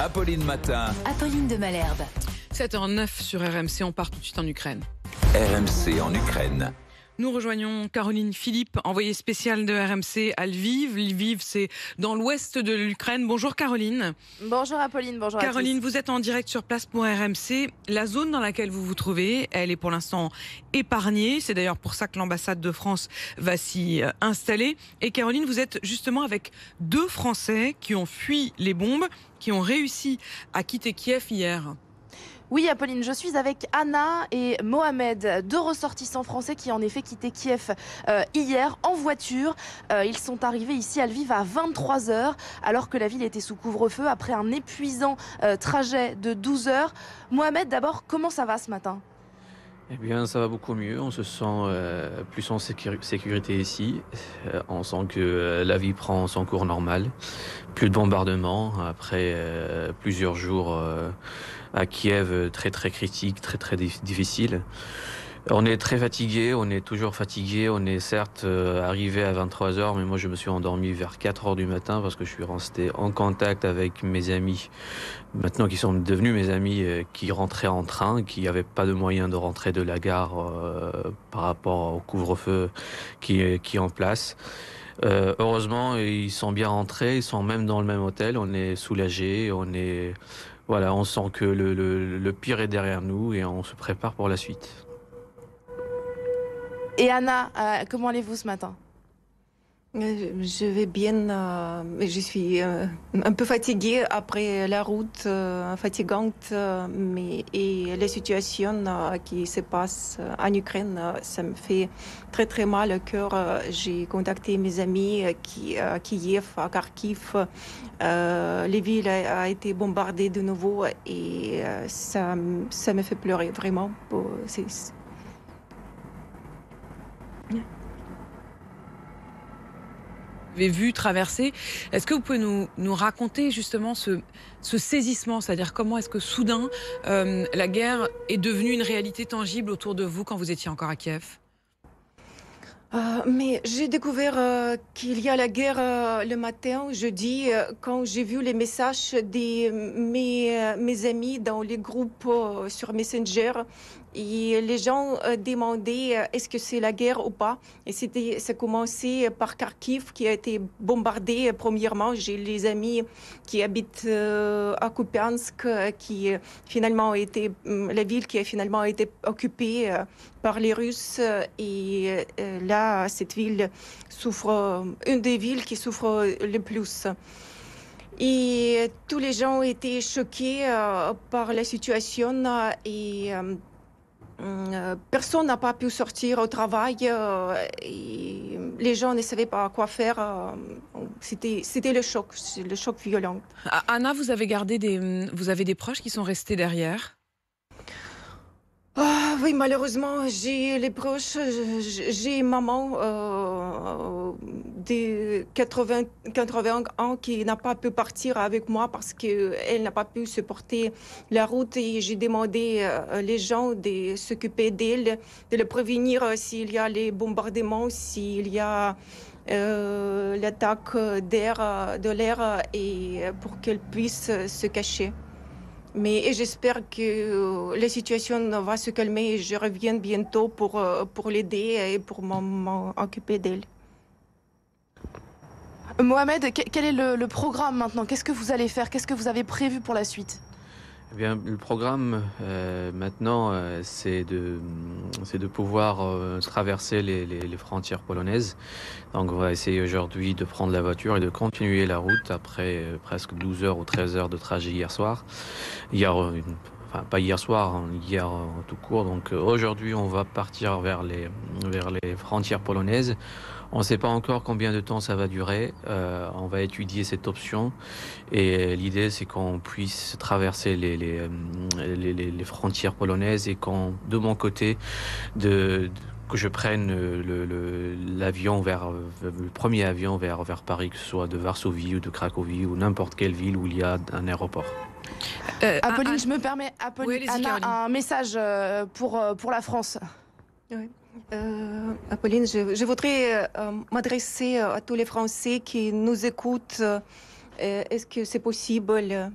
Apolline Matin. Apolline de Malherbe. 7h09 sur RMC, on part tout de suite en Ukraine. RMC en Ukraine. Nous rejoignons Caroline Philippe, envoyée spéciale de RMC à Lviv. Lviv, c'est dans l'ouest de l'Ukraine. Bonjour Caroline. Bonjour Apolline, bonjour Caroline, à tous. vous êtes en direct sur place pour RMC. La zone dans laquelle vous vous trouvez, elle est pour l'instant épargnée. C'est d'ailleurs pour ça que l'ambassade de France va s'y euh, installer. Et Caroline, vous êtes justement avec deux Français qui ont fui les bombes, qui ont réussi à quitter Kiev hier. Oui Apolline, je suis avec Anna et Mohamed, deux ressortissants français qui en effet quitté Kiev euh, hier en voiture. Euh, ils sont arrivés ici à Lviv à 23h alors que la ville était sous couvre-feu après un épuisant euh, trajet de 12 heures. Mohamed, d'abord, comment ça va ce matin? Eh bien, ça va beaucoup mieux. On se sent plus en sécur- sécurité ici. On sent que la vie prend son cours normal. Plus de bombardements après plusieurs jours à Kiev euh, très très critiques, très très dif- difficiles. On est très fatigué, on est toujours fatigué. On est certes euh, arrivé à 23 heures, mais moi je me suis endormi vers 4 heures du matin parce que je suis resté en contact avec mes amis maintenant qui sont devenus mes amis, euh, qui rentraient en train, qui n'avaient pas de moyen de rentrer de la gare euh, par rapport au couvre-feu qui, qui est en place. Euh, heureusement, ils sont bien rentrés, ils sont même dans le même hôtel, on est soulagés, on est... Voilà, on sent que le, pire est derrière nous et on se prépare pour la suite. Et Anna, euh, comment allez-vous ce matin? Je vais bien, euh, je suis euh, un peu fatiguée après la route euh, fatigante, euh, mais et la situation qui se passe en Ukraine, ça me fait très très mal au cœur. J'ai contacté mes amis qui à Kiev, à Kharkiv. Les villes a, a été bombardées de nouveau et ça, ça me fait pleurer vraiment. Pour- avez vu traverser. Est-ce que vous pouvez nous, raconter justement ce, ce saisissement, c'est-à-dire comment est-ce que soudain euh, la guerre est devenue une réalité tangible autour de vous quand vous étiez encore à Kiev? Euh, mais j'ai découvert euh, qu'il y a la guerre le matin, jeudi, quand j'ai vu les messages de mes, mes amis dans les groupes sur Messenger. Et les gens euh, demandaient euh, est-ce que c'est la guerre ou pas. Et c'était, ça a commencé par Kharkiv qui a été bombardé euh, premièrement. J'ai les amis qui habitent à Kupiansk, qui finalement a été, hum, la ville qui a finalement été occupée par les Russes. Et là, cette ville souffre, une des villes qui souffre le plus. Et tous les gens étaient choqués par la situation et euh, personne n'a pas pu sortir au travail. euh, les gens ne savaient pas quoi faire. euh, C'était, c'était le choc, le choc violent. Anna, vous avez gardé des, vous avez des proches qui sont restés derrière? Oui, malheureusement, j'ai les proches, j'ai maman euh, de 80, 80 ans qui n'a pas pu partir avec moi parce qu'elle n'a pas pu supporter la route et j'ai demandé euh, les gens de s'occuper d'elle, de le prévenir euh, s'il y a les bombardements, s'il y a euh, l'attaque d'air, de l'air et pour qu'elle puisse se cacher. Mais j'espère que euh, la situation va se calmer et je reviens bientôt pour, euh, pour l'aider et pour m'en- occuper d'elle. Mohamed, que- quel est le programme maintenant? Qu'est-ce que vous allez faire? Qu'est-ce que vous avez prévu pour la suite? Eh bien, le programme euh, maintenant, euh, c'est de, c'est de pouvoir euh, traverser les, les- les frontières polonaises. Donc, on va essayer aujourd'hui de prendre la voiture et de continuer la route après euh, presque 12 heures ou 13 heures de trajet hier soir. Hier, euh, enfin pas hier soir, hein, hier tout court. Donc, aujourd'hui, on va partir vers les, vers les frontières polonaises. On ne sait pas encore combien de temps ça va durer. Euh, on va étudier cette option. Et l'idée, c'est qu'on puisse traverser les, les, euh, les, les- les frontières polonaises et qu'on, de mon côté, de, de- que je prenne euh, le- le- l'avion vers le premier avion vers, vers Paris, que ce soit de Varsovie ou de Cracovie ou n'importe quelle ville où il y a un aéroport. Euh, Apolline, je me permets, Apolline, Oui, Anna, un message euh, pour, pour la France. Euh, Apolline, je, je voudrais euh, m'adresser à tous les Français qui nous écoutent. Euh, Est-ce que c'est possible?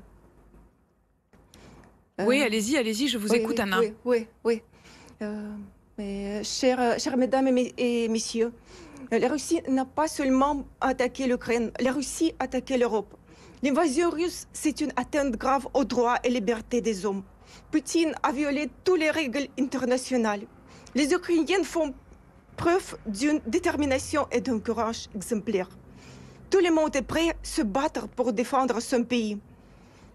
Oui, Euh, allez-y, allez-y, je vous oui, écoute, oui, Anna. Oui, oui, oui. Mais, chères, chères mesdames et, mes- et messieurs, la Russie n'a pas seulement attaqué l'Ukraine, la Russie a attaqué l'Europe. L'invasion russe, c'est une atteinte grave aux droits et libertés des hommes. Poutine a violé toutes les règles internationales. Les Ukrainiens font preuve d'une détermination et d'un courage exemplaire. Tout le monde est prêt à se battre pour défendre son pays.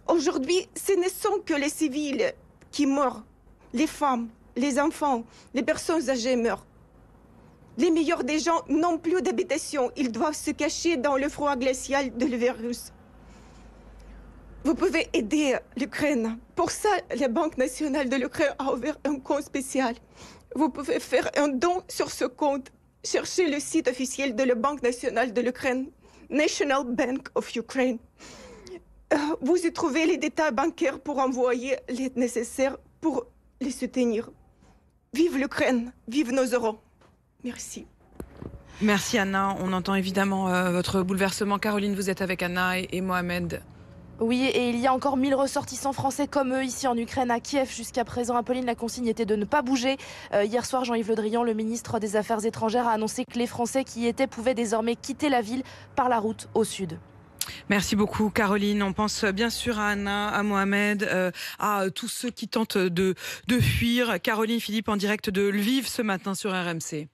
Aujourd'hui, ce ne sont que les civils qui meurent, les femmes, les enfants, les personnes âgées meurent. Les meilleurs des gens n'ont plus d'habitation, ils doivent se cacher dans le froid glacial de l'hiver. Vous pouvez aider l'Ukraine. Pour ça, la Banque nationale de l'Ukraine a ouvert un compte spécial. Vous pouvez faire un don sur ce compte. Cherchez le site officiel de la Banque nationale de l'Ukraine, National Bank of Ukraine. Euh, vous y trouvez les détails bancaires pour envoyer l'aide nécessaire pour les soutenir. Vive l'Ukraine, vive nos euros. Merci. Merci Anna. On entend évidemment euh, votre bouleversement. Caroline, vous êtes avec Anna et, et Mohamed. Oui, et il y a encore 1000 ressortissants français comme eux ici en Ukraine, à Kiev jusqu'à présent. Apolline, la consigne était de ne pas bouger. Euh, hier soir, Jean-Yves Le Drian, le ministre des Affaires étrangères, a annoncé que les Français qui y étaient pouvaient désormais quitter la ville par la route au sud. Merci beaucoup, Caroline. On pense bien sûr à Anna, à Mohamed, euh, à tous ceux qui tentent de, de fuir. Caroline Philippe en direct de Lviv ce matin sur RMC.